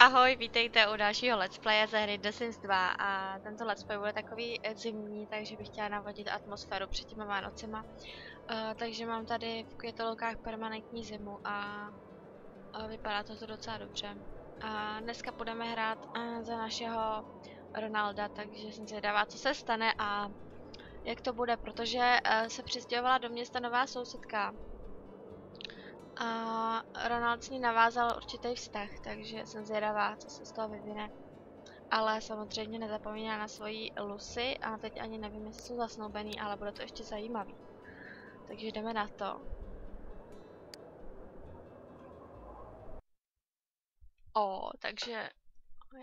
Ahoj, vítejte u dalšího let's playe ze hry The Sims 2 a tento let's play bude takový eh, zimní, takže bych chtěla navodit atmosféru před těma Vánocema. Uh, takže mám tady v květolokách permanentní zimu a uh, vypadá to, to docela dobře. A dneska budeme hrát uh, za našeho Ronalda, takže jsem zvědavá, co se stane a jak to bude, protože uh, se přistěhovala do města nová sousedka a Ronald s ní navázal určitý vztah, takže jsem zvědavá, co se z toho vyvine. Ale samozřejmě nezapomíná na svoji Lucy a teď ani nevím, jestli jsou zasnoubený, ale bude to ještě zajímavý. Takže jdeme na to. O, takže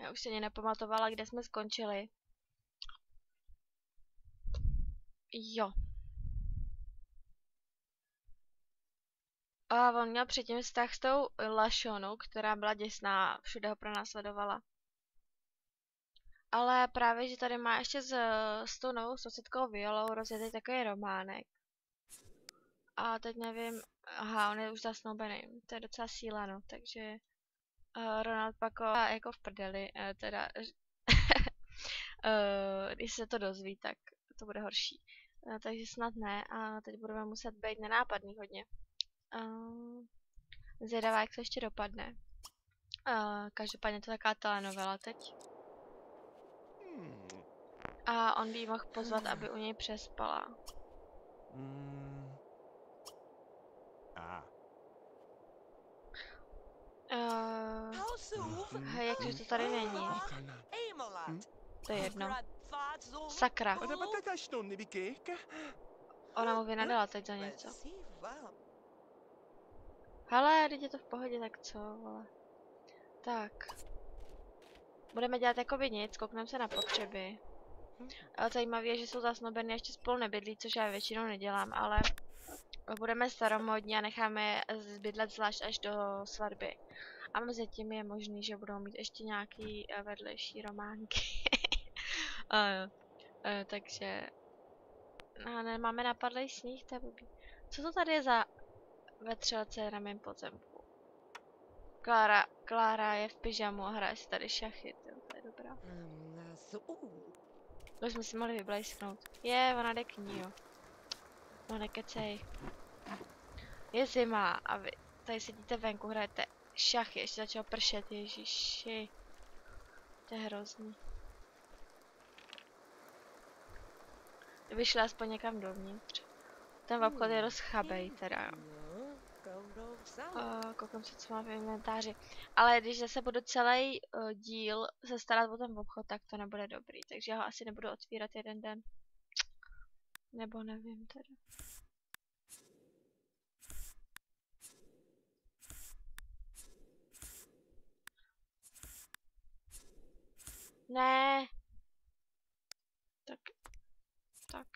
já už se ani nepamatovala, kde jsme skončili. Jo, A on měl předtím vztah s tou Lašonou, která byla děsná, všude ho pronásledovala. Ale právě, že tady má ještě s, s tou novou sousedkou Violou rozjetý takový románek. A teď nevím, aha, on je už zasnoubený, to je docela síla, no, takže uh, Ronald Pako jako v prdeli, uh, teda, uh, když se to dozví, tak to bude horší. Takže snad ne a teď budeme muset být nenápadný hodně. Uh, zvědavá, jak to ještě dopadne. Uh, každopádně to je taková telenovela teď. A on by jí mohl pozvat, aby u něj přespala. Mm. Ah. Uh, jakže to tady není? To je jedno. Sakra. Ona mu vynadala teď za něco. Hele, teď je to v pohodě, tak co, vole. Tak. Budeme dělat jakoby nic, koukneme se na potřeby. Ale zajímavé je, že jsou zasnobeny ještě spolu nebydlí, což já většinou nedělám, ale budeme staromodní a necháme je zbydlet zvlášť až do svatby. A mezi tím je možný, že budou mít ještě nějaký eh, vedlejší románky. uh, uh, takže... No, nemáme napadlý sníh, to je blbý. Co to tady je za ve třelce na mém pozemku. Klára, Klára je v pyžamu a hraje si tady šachy, tyjo, to je dobrá. To jsme si mohli vyblejsknout. Je, ona jde k ní, jo. No nekecej. Je zima a vy tady sedíte venku, hrajete šachy, ještě začalo pršet, ježiši. To je hrozný. Kdyby šla aspoň někam dovnitř. Ten obchod je dost chabej teda, jo. Uh, koukám se, co mám v inventáři. Ale když zase budu celý uh, díl se starat o ten obchod, tak to nebude dobrý. Takže já ho asi nebudu otvírat jeden den. Nebo nevím teda. Ne. Tak. Tak.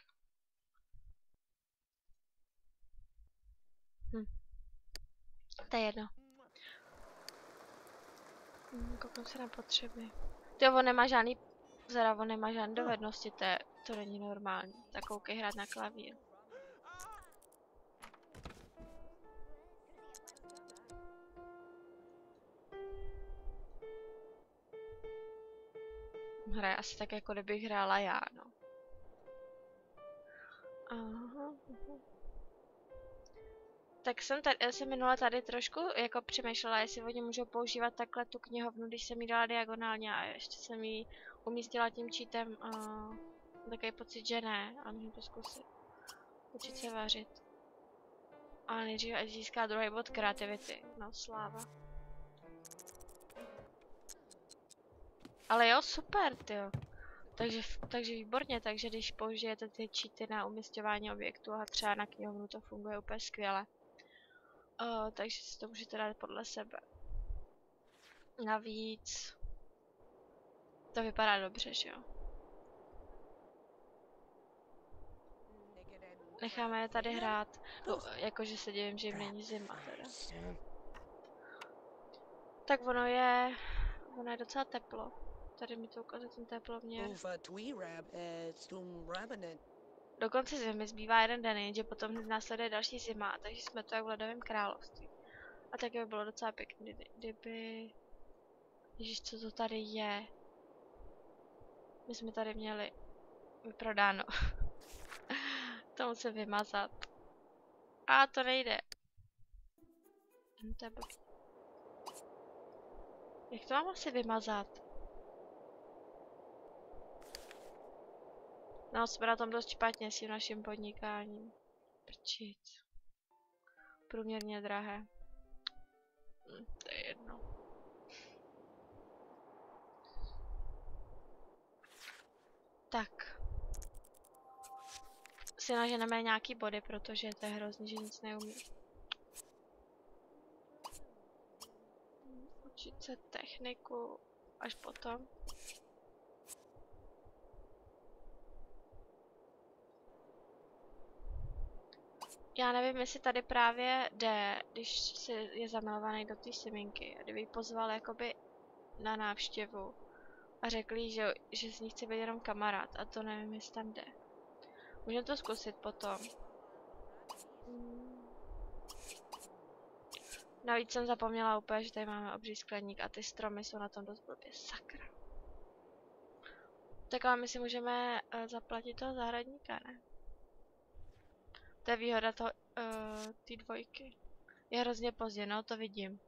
Hm. To je jedno. Hmm, koukám se na potřeby. Ty on nemá žádný, zara on nemá žádné dovednosti, to, je, to není normální. Tak koukej hrát na klavír. Hraje asi tak, jako kdybych hrála já, no. Aha, aha. Tak jsem, tady, jsem minule tady trošku jako přemýšlela, jestli oni můžou používat takhle tu knihovnu, když jsem jí dala diagonálně a ještě jsem ji umístila tím cheatem. Uh, takový pocit, že ne, a můžu to zkusit. Učit se vařit. A nejdřív ať získá druhý bod kreativity. No, sláva. Ale jo, super, jo. Takže, takže výborně, takže když použijete ty cheaty na umistování objektu a třeba na knihovnu, to funguje úplně skvěle. Uh, takže si to můžete dát podle sebe. Navíc to vypadá dobře, že jo? Necháme je tady hrát, no, jakože se divím, že jim není zima teda. Tak ono je, ono je docela teplo. Tady mi to ukazuje ten teploměr. Do konce zimy zbývá jeden den, jenže potom hned následuje další zima, takže jsme to jak v ledovém království. A tak by bylo docela pěkné, kdyby... Ježíš, co to tady je? My jsme tady měli vyprodáno. to musím vymazat. A to nejde. Hm. Jak to mám asi vymazat? No, jsme na tom dost špatně s tím naším podnikáním. Prčit. Průměrně drahé. Hm, to je jedno. Tak. Si naženeme nějaký body, protože to je hrozný, že nic neumí. Učit se techniku až potom. Já nevím, jestli tady právě jde, když si je zamilovaný do té seminky, a kdyby ji pozval jakoby na návštěvu a řekl jí, že, že z ní chce být jenom kamarád a to nevím, jestli tam jde. Můžeme to zkusit potom. Navíc jsem zapomněla úplně, že tady máme obří skleník a ty stromy jsou na tom dost blbě. Sakra. Tak ale my si můžeme uh, zaplatit toho zahradníka, ne? To je výhoda to, uh, ty dvojky. Je hrozně pozdě, no to vidím.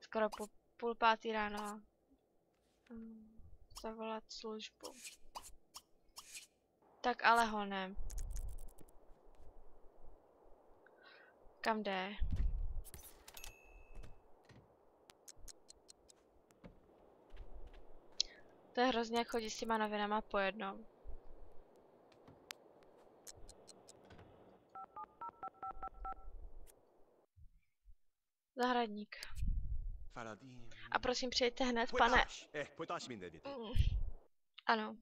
Skoro půl, půl pátý ráno. Hmm, zavolat službu. Tak ale honem. Kam jde? To je hrozně jak chodí s těma novinama po jednom. Zahradník. A prosím, přijďte hned, pane. Eh. Mm. Ano.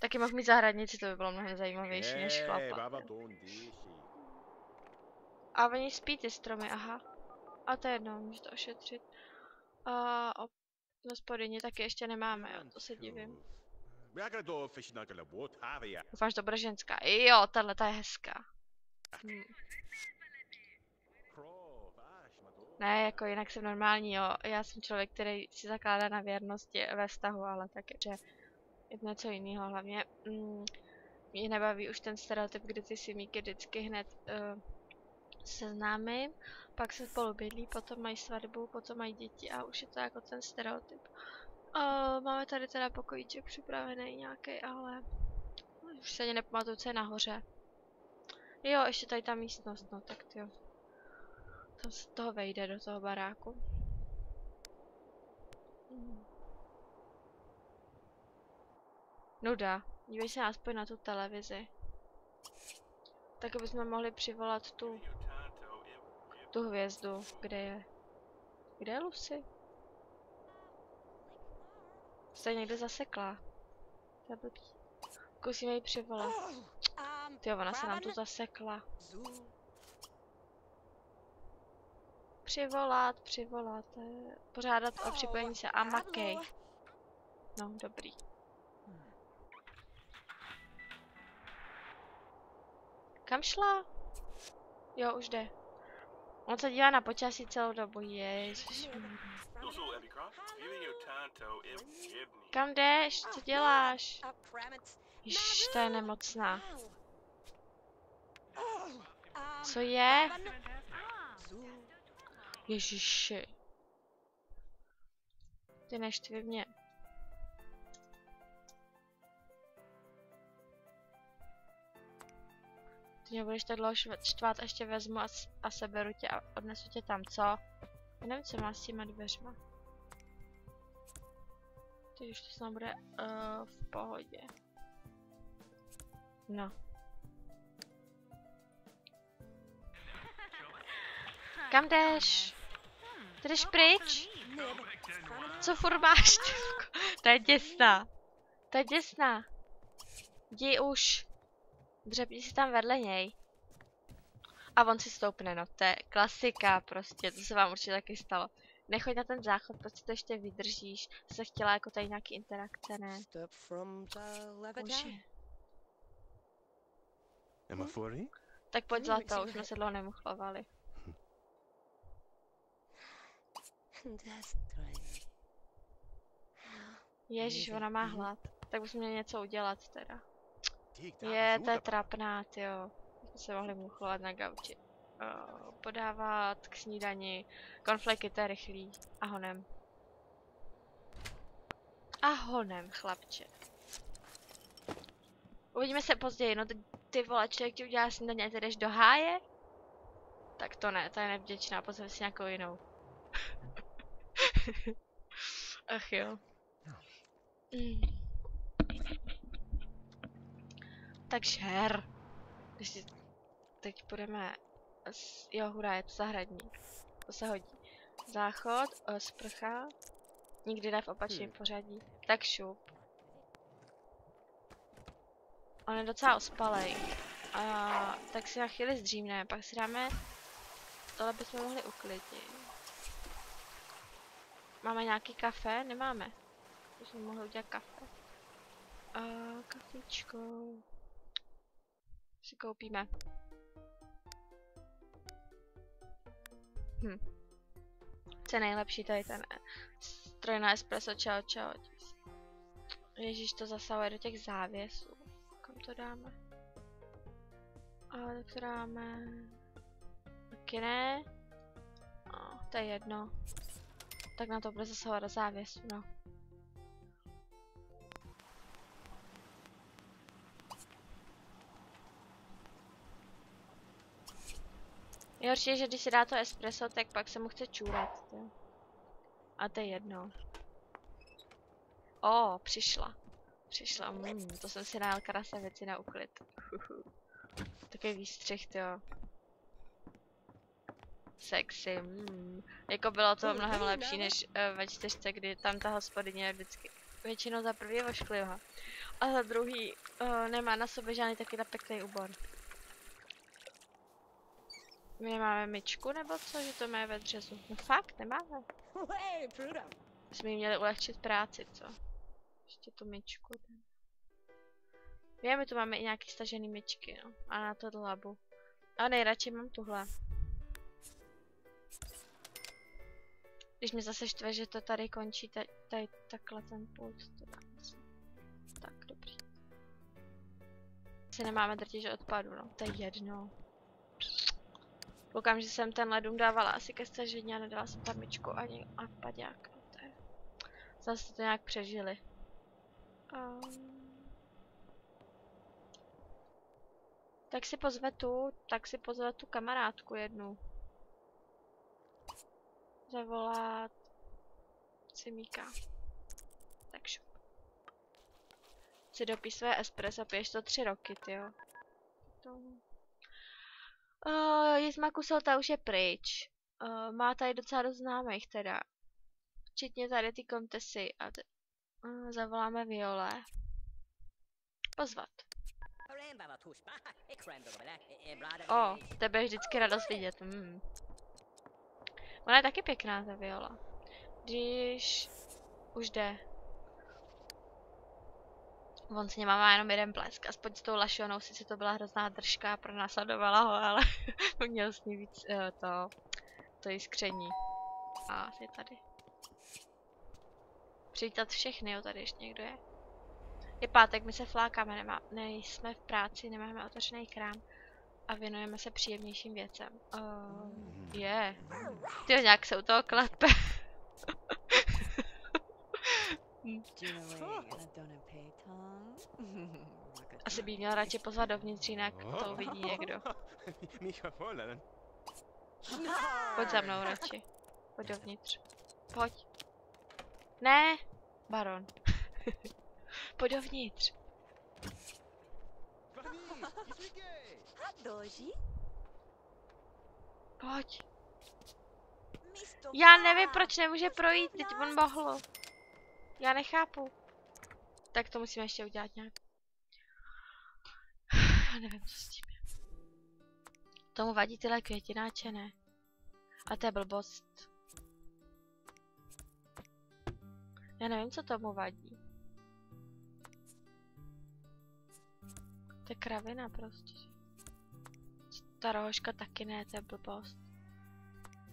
Taky mohl mít zahradnici, to by bylo mnohem zajímavější než Eh, chlapa. A oni spí ty stromy, aha. A to je jedno, může to ošetřit. A o hospodyni taky ještě nemáme, jo, to se divím. Doufám, že to bude ženská. Jo, tahle ta je hezká. Hm. Ne, jako jinak jsem normální, jo. Já jsem člověk, který si zakládá na věrnosti ve vztahu, ale takže je to něco jiného. Hlavně mm, mě nebaví už ten stereotyp, kdy ty si míky vždycky hned uh, seznámím, pak se spolu bydlí, potom mají svatbu, potom mají děti a už je to jako ten stereotyp. Uh, máme tady teda pokojíček připravený nějaký, ale už se ani nepamatuju, co je nahoře. Jo, ještě tady ta místnost, no tak jo. To z toho vejde do toho baráku. Nuda. Dívej se aspoň na tu televizi. Tak abychom mohli přivolat tu, tu hvězdu. Kde je? Kde je Lucy? Se někde zasekla. To. Zkusíme ji přivolat. Ty ona se nám tu zasekla. Přivolat, přivolat. eh, Pořádat o připojení se a makej. No, dobrý. Kam šla? Jo, už jde. On se dívá na počasí celou dobu, ježiš. Kam jdeš? Co děláš? Ježiš, to je nemocná. Co je? Ježiši. Ty neštvi mě. Ty mě budeš tak dlouho štvát, ještě vezmu a, a seberu tě a odnesu tě tam, co? Já nevím, co má s těma dveřma. Teď už to snad bude uh, v pohodě. No. Kam jdeš? Jdeš pryč? Co furt máš? To je děsná. To je děsná. Jdi už. Dřepni si tam vedle něj. A on si stoupne, no to je klasika prostě, to se vám určitě taky stalo. Nechoď na ten záchod, prostě to ještě vydržíš. Se chtěla jako tady nějaký interakce, ne? Fori? Tak pojď zlato, už jsme se dlouho nemuchlovali. Ježíš, ona má hlad. Tak bychom měli něco udělat teda. Je, to je trapná, jo. Jsme se mohli muchlovat na gauči. Uh, podávat k snídani. Konfleky, to je rychlý. A honem. A honem, chlapče. Uvidíme se později, no ty, ty vole, člověk ti udělá snídaně a ty jdeš do háje? Tak to ne, ta je nevděčná, pozve si nějakou jinou. Ach jo. Mm. Tak žer. Když si teď půjdeme, jo hurá, je to zahradník. To se hodí. Záchod, eh, sprcha, nikdy ne v opačném Hmm. pořadí. Tak šup. On je docela ospalej. A tak si na chvíli zdřímneme, pak si dáme, tohle bychom mohli uklidnit. Máme nějaký kafe? Nemáme. Bychom mohli udělat kafe. A kafičko. Si koupíme. Hm. Co je nejlepší tady ten stroj na espresso, čau čau. Ježíš, to zasahuje do těch závěsů. Kam to dáme? A to dáme... Taky ne. No, to je jedno. Tak na to bude zasahovat do závěsu, no. Je, že když si dá to espresso, tak pak se mu chce čůrat. Jo. A to je jedno. O, přišla. Přišla, mm, to jsem si najel krasavici na uklid. Takový výstřih, jo. Sexy, mm. Jako bylo to mnohem lepší než uh, ve čtyřce, kdy tam ta hospodyně je vždycky většinou za prvý ošklivá. A za druhý uh, nemá na sobě žádný taky pěkný úbor. My nemáme myčku nebo co, že to máme ve dřezu? No fakt, nemáme. Jsme jí měli ulehčit práci, co? Ještě tu myčku. tam. Víme, my tu máme i nějaký stažený myčky, no. A na to labu. A nejradši mám tuhle. Když mě zase štve, že to tady končí, ta- tady takhle ten pult. Tak, dobrý. Si nemáme drtiž odpadu, no. To je jedno. Koukám, že jsem tenhle dům dávala asi ke stažení a nedala jsem tam myčku ani a paďák. No, to je... Zase to nějak přežili. Um... Tak si pozve tu, tak si pozve tu kamarádku jednu. Zavolat Cimíka. Tak šup. Si dopí své espresso, piješ to tři roky, tyjo. To... Uh, Jizma Kuselta už je pryč. Uh, má tady docela dost známých teda. Včetně tady ty kontesy. A uh, zavoláme Viole. Pozvat. O, tebe je vždycky radost vidět. Mm. Ona je taky pěkná, ta Viola. Když už jde. On s má jenom jeden blesk. Aspoň s tou Lašonou, sice to byla hrozná držka, pronásledovala ho, ale měl s ní víc uh, to, to jiskření. A je tady. Přivítat všechny, jo, tady ještě někdo je. Je pátek, my se flákáme, nemá, nejsme v práci, nemáme otevřený krám a věnujeme se příjemnějším věcem. Uh, je. Ty nějak se u toho klepe. Asi by měl radši pozvat dovnitř, jinak to uvidí někdo. Pojď za mnou radši. Pojď dovnitř. Pojď. Ne, baron. Pojď dovnitř. Doži? Pojď. Já nevím, proč nemůže projít, teď on mohl. Já nechápu. Tak to musíme ještě udělat nějak. Já nevím, co s tím je. Tomu vadí tyhle květináče, ne? A to je blbost. Já nevím, co tomu vadí. To je kravina prostě. Ta rohoška taky ne, to je blbost.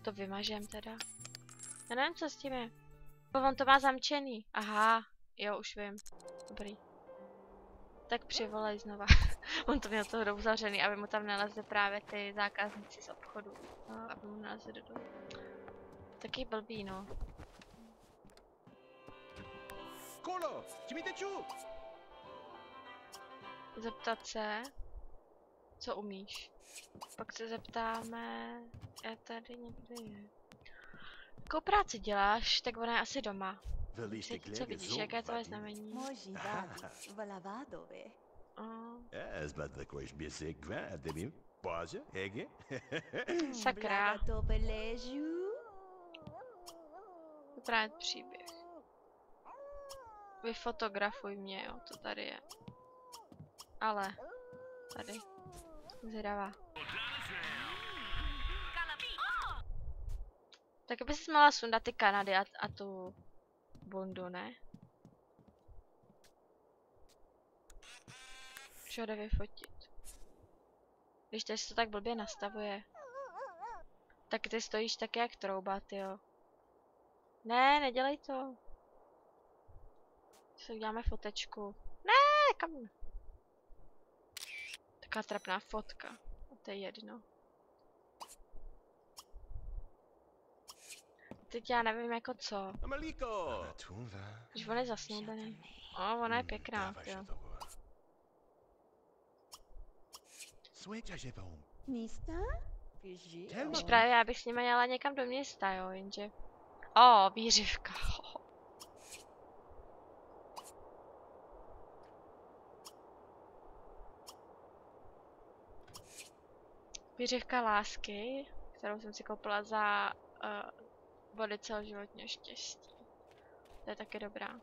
To vymažem teda. Já nevím, co s tím je. Bo on to má zamčený. Aha, Jo, už vím. Dobrý. Tak přivolej znova. On to měl toho dobu zavřený, aby mu tam nalezli právě ty zákazníci z obchodu. No, aby mu nalezli do domu. Taky blbý, no. Kolo, kimi te ču? Zeptat se, co umíš. Pak se zeptáme, já tady někde je. Jakou práci děláš, tak ona je asi doma. Teď, co vidíš, jaké je tvoje znamení? Ez běsek kvád, nevím. Páže, hege? sakra, vyprávět příběh. Vyfotografuj mě, jo, to tady je. Ale, tady. Zvědavá. Tak by si měla sundat ty Kanady a, a tu bundu, ne? Čo jde vyfotit? Když teď se to tak blbě nastavuje. Tak ty stojíš tak jak trouba, jo. Ne, nedělej to. Si uděláme fotečku. Ne, kam? Taková trapná fotka. A to je jedno. Teď já nevím jako co. Když on je zasnoubený. O, ona je pěkná, jo. Me. právě já bych s nimi jela někam do města, jo, jenže... O, výřivka. Výřivka lásky, kterou jsem si koupila za uh, body celoživotního štěstí. To je taky dobrá.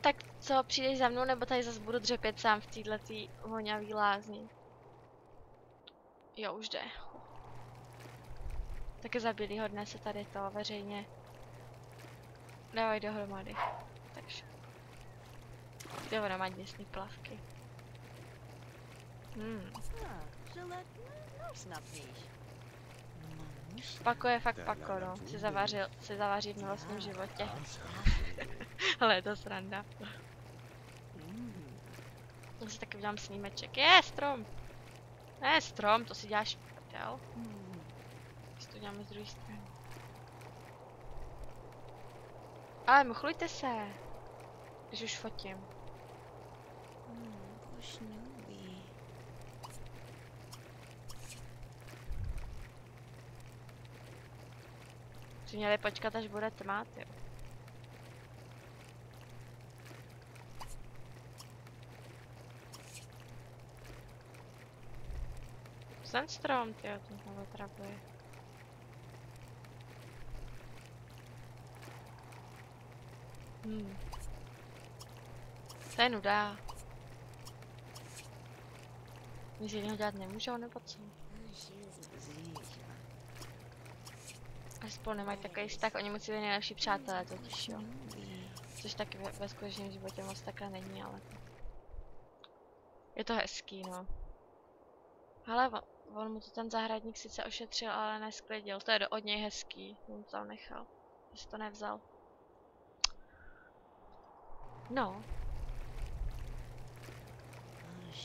Tak co, přijdeš za mnou, nebo tady zase budu dřepět sám v této voňavý lázni? Jo, už jde. Taky za bílýho se tady to veřejně dávají dohromady. Kde ona má děsný plavky? Hmm. Pako je fakt pako, no. Si zavařil, si zavaří v vlastním životě. Ale je to sranda. Já si taky udělám snímeček. Je, strom! Ne, strom, to si děláš prdel. Si to děláme z druhé strany. Ale muchlujte se. Když už fotím. Kušnůj. Si měli počkat, až bude tma, jo. Ten strom, tyjo, ten ho vytrapuje. Hmm. To je nuda. Nic jiného dělat nemůžou, nebo co? Až spolu nemají takový vztah, oni musí být nejlepší přátelé totiž, jo. Což taky ve, ve skutečném životě moc takhle není, ale... Je to hezký, no. Ale on, mu to ten zahradník sice ošetřil, ale nesklidil. To je do, od něj hezký. On to tam nechal. Že to nevzal. No.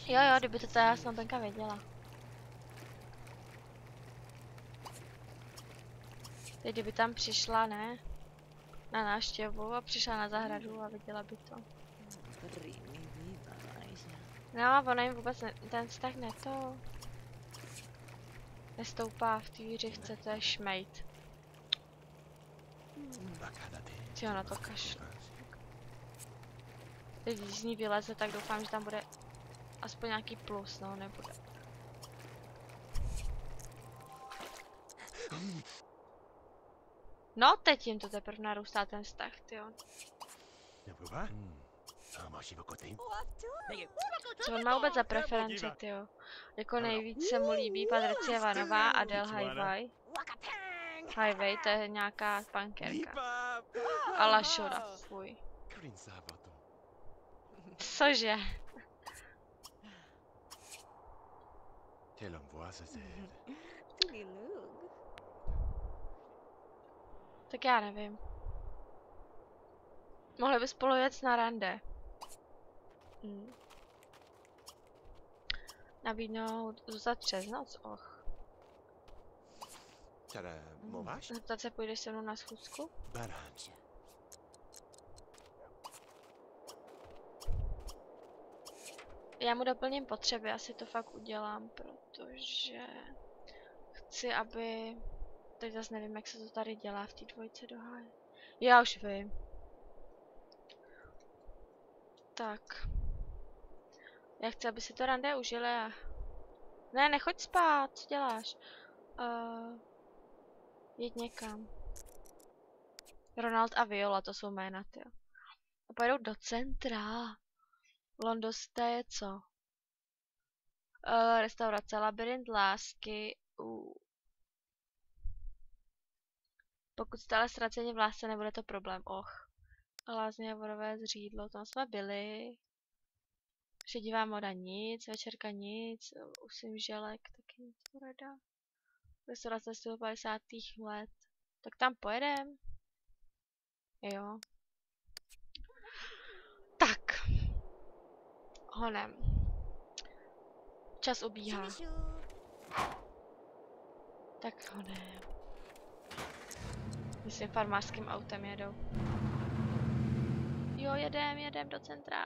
Jo, jo, kdyby to ta snobenka věděla. Teď kdyby tam přišla, ne? Na návštěvu a přišla na zahradu a viděla by to. No, ona jim vůbec ne, ten vztah ne to... Nestoupá v té výřivce, to je šmejt. Ty na to kašlu. Teď když z ní vyleze, tak doufám, že tam bude aspoň nějaký plus, no, nebude. No, teď jim to teprve narůstá ten vztah? A máš ji okotej? Co on má vůbec za preferenci, tyjo? Jako nejvíc se mu líbí Patricia Vanová a Del Highway. Highway, to je nějaká pankerka. A Lašora, fuj. Cože? Voit se. Tilly look. Tak já nevím. Mohli by spolu jet na rande. Hm. Nabídnout zůstat přes noc, och. Teda, mováš? Zeptat se, půjdeš se mnou na schůzku? Baráč. Já mu doplním potřeby, asi to fakt udělám, protože chci, aby... Teď zase nevím, jak se to tady dělá v té dvojce do háje. Já už vím. Tak. Já chci, aby si to rande užili a... Ne, nechoď spát, co děláš? Uh, jít někam. Ronald a Viola, to jsou jména, ty. A pojedou do centra. Londosté je co? Uh, restaurace Labyrint lásky. Uh. Pokud jste ale ztraceni v lásce, nebude to problém. Och. Lázně a vodové zřídlo, tam jsme byli. Šedivá moda nic, večerka nic, usím želek, taky nic porada. Restaurace 150. let. Tak tam pojedem. Jo. Tak. Honem. Čas ubíhá. Tak honem. Myslím farmářským autem jedou. Jo, jedem, jedem do centra.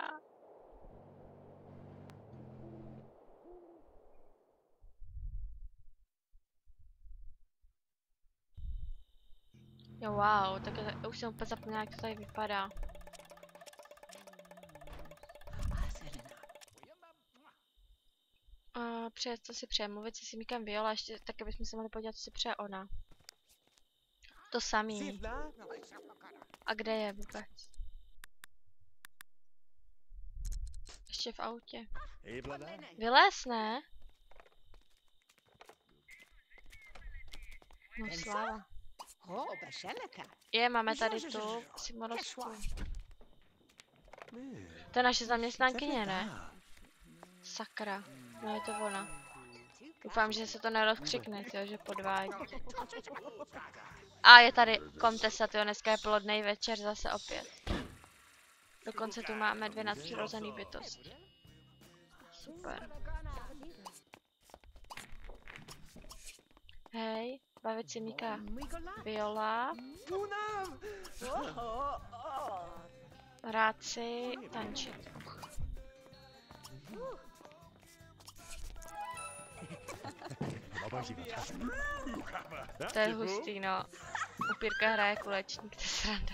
Jo, wow, tak už jsem úplně zapomněla, jak to tady vypadá. Uh, přeje, co si přeje, mluvit si s Míkem Viola, ještě taky bychom se mohli podívat, co si přeje ona. To samý. A kde je vůbec? Ještě v autě. Vylez, ne? No sláva. Je, máme tady tu Simonovsku. Ne, To je naše zaměstnankyně, ne? Sakra. No je to ona. Doufám, že se to nerozkřikne, tyjo, že podvádí. A je tady Komtesa, tyjo, dneska je plodný večer zase opět. Dokonce tu máme dvě nadpřirozený bytosti. Super. Hej, bavit si Mika Viola, hrát si, tančit. To je hustý, no. Upírka hraje kulečník, to je sranda.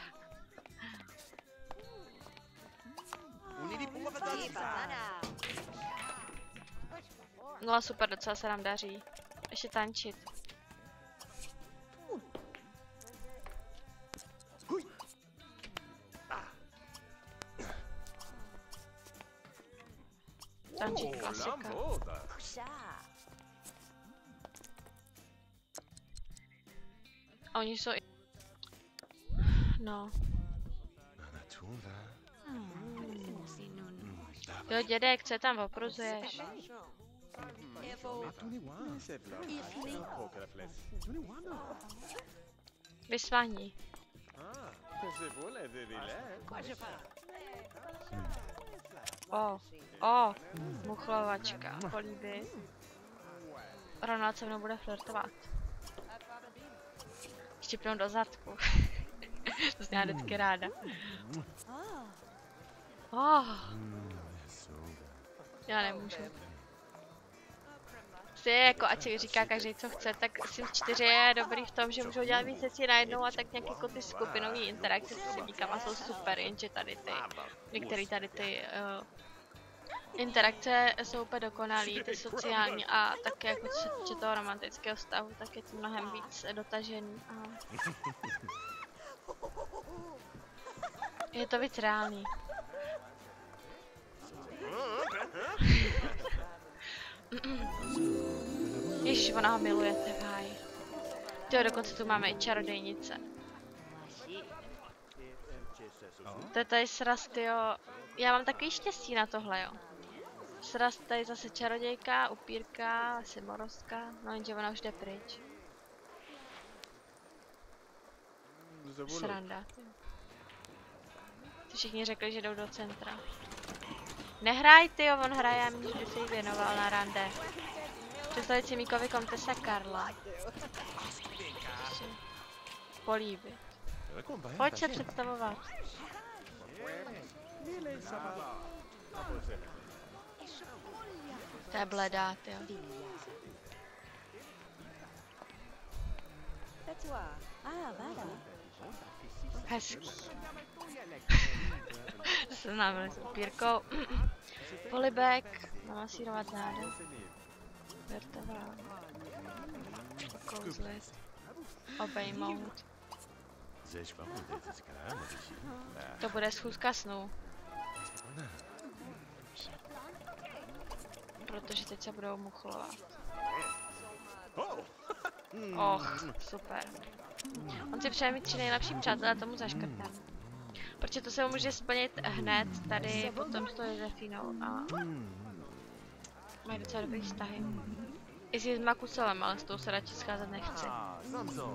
No a super, docela se nám daří. Ještě tančit. Tančit klasika. Oni jsou i... No. Jo, dědek, co tam opruzuješ? Vysvaní. O, o, muchlovačka, políby. Ronald se mnou bude flirtovat. Štěpnou do zadku. to jsem já vždycky ráda. Oh, já nemůžu. Si jako ať si říká každý co chce, tak Sims 4 je dobrý v tom, že můžou dělat víc věcí najednou a tak nějak jako ty skupinové interakce s simíkama jsou super, jenže tady ty, některé tady ty uh, interakce jsou úplně dokonalý, ty sociální a také jako co se týče toho romantického vztahu, tak je to mnohem víc dotažený a je to víc reálný. Ježiš, ona ho miluje, háji. Tyjo, dokonce tu máme i čarodejnice. To je tady sraz, tyjo. Já mám takový štěstí na tohle, jo. Sraz tady zase čarodějka, upírka, asi morostka, no jenže ona už jde pryč. Sranda. ty. Ty všichni řekli, že jdou do centra. Nehraj ty, jo, on hraje, aniž by se jí věnoval na rande. Představit si Míkovi Komtesa Karla. Políbit. Pojď se představovat. To je bledá, jo. Hezký. Seznámili s upírkou. Polibek, namasírovat záda. Vertebra. Okouzlit. Obejmout. To bude schůzka snů. Protože teď se budou muchlovat. Oh! Och, super. On si přeje mít tři nejlepší přátelé a tomu zaškrtám. Protože to se mu může splnit hned tady potom s tou Josefinou a mají docela dobrý vztahy. I s Jizma Kuselem, ale s tou se radši scházet nechci.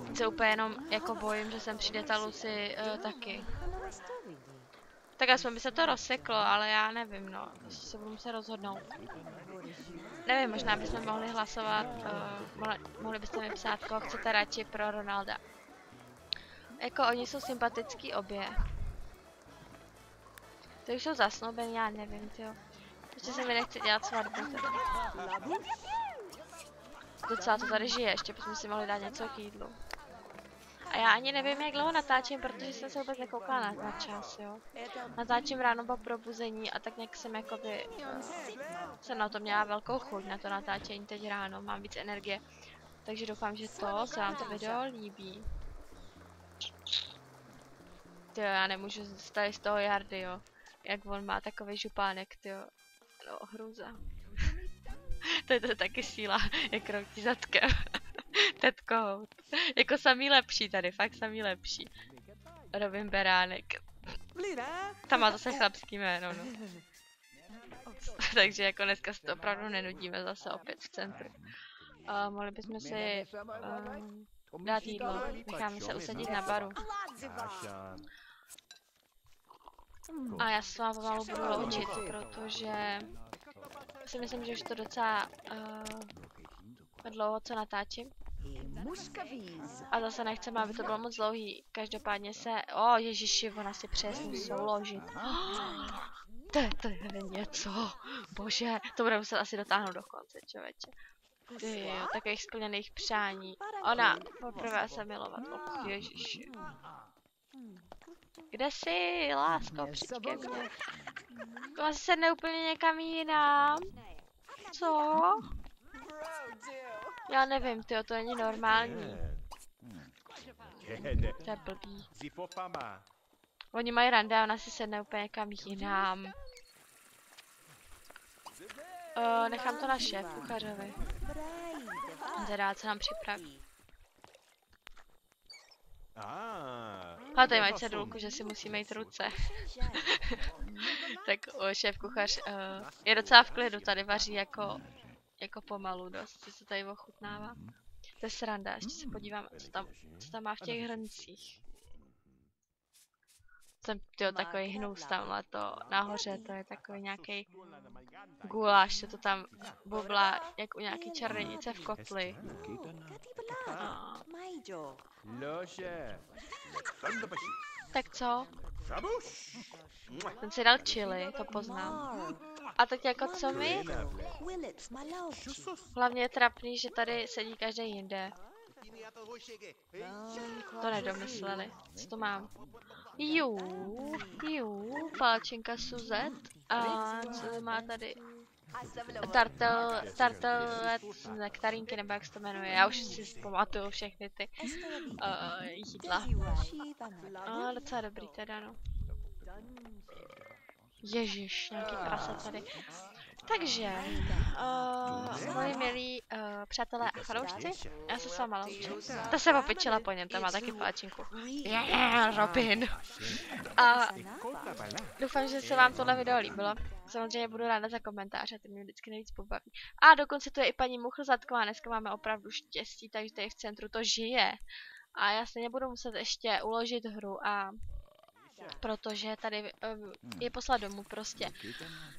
Teď se úplně jenom jako bojím, že sem přijde ta Lucy uh, taky. Tak aspoň by se to rozseklo, ale já nevím, no. Ještě se budu muset rozhodnout. Nevím, možná bychom mohli hlasovat, uh, mohli, mohli byste mi psát, koho chcete radši pro Ronalda. Jako oni jsou sympatický obě. To už jsou zasnoubení, já nevím, tyjo. Ještě se mi nechce dělat svatbu. Docela to tady žije, ještě bychom si mohli dát něco k jídlu. A já ani nevím, jak dlouho natáčím, protože jsem se vůbec nekoukala na, na čas, jo. Natáčím ráno po probuzení a tak nějak jsem jakoby, uh, jsem na to měla velkou chuť na to natáčení teď ráno, mám víc energie. Takže doufám, že to se vám to video líbí. Ty já nemůžu z- tady z toho Jardy, jo. Jak on má takový župánek, ty jo. No, hrůza. to je to taky síla, jak kroutí zadkem. Tetkohout. Jako samý lepší tady, fakt samý lepší. Robin Beránek. Tam má zase chlapský jméno, no. Takže jako dneska se to opravdu nenudíme zase opět v centru. Uh, mohli bychom si um, dát jídlo. Necháme se usadit na baru. A já se vám pomalu budu loučit, protože si myslím, že už to docela uh, dlouho co natáčím. A zase nechceme, aby to bylo moc dlouhý. Každopádně se... O, ježiši, ona si přesně souložit. To je, to je něco. Bože, to bude muset asi dotáhnout do konce, člověče. Ty jo, takových splněných přání. Ona poprvé se milovat. Och, ježiši. Kde jsi, lásko, přijď ke mně. To asi sedne úplně někam jinam. Co? Já nevím, tyjo, to není normální. To je blbý. Oni mají rande a ona si sedne úplně někam jinam. Uh, nechám to na šéf kuchařovi. On se rád, co nám připraví. Ah. Ale tady mají cedulku, že si musíme jít ruce. tak o, šéf kuchař uh, je docela v klidu, tady vaří jako, jako pomalu dost, co se tady ochutnává. To je sranda, ještě se podívám, co tam, co tam má v těch hrncích. Jsem tyjo, takový hnus tamhle to nahoře, to je takový nějaký guláš, se to tam bublá jak u nějaký čarodějnice v kotli. Thunderbashi. Tak co? Ten si dal chili, to poznám. A teď jako co my? Hlavně je trapný, že tady sedí každý jinde. To nedomysleli. Co to mám? Jú, jú, palčinka Suzet. A co to má tady? Tartel, tartelet z nektarínky, nebo jak se to jmenuje. Já už si pamatuju všechny ty uh, jídla. A docela dobrý teda, no. Ježiš, nějaký prase tady. Takže, uh, moji milí uh, přátelé a fanoušci, já se s váma loučím. Ta se opičila po něm, ta má taky páčinku. Yeah, Robin. A doufám, že se vám tohle video líbilo. Samozřejmě budu ráda za komentáře, ty mě vždycky nejvíc pobaví. A dokonce tu je i paní Muchlzatková, dneska máme opravdu štěstí, takže tady v centru to žije. A já se nebudu muset ještě uložit hru a protože tady um, je poslat domů prostě.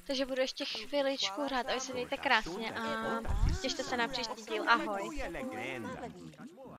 Takže budu ještě chviličku hrát a vy se mějte krásně a těšte se na příští díl. Ahoj.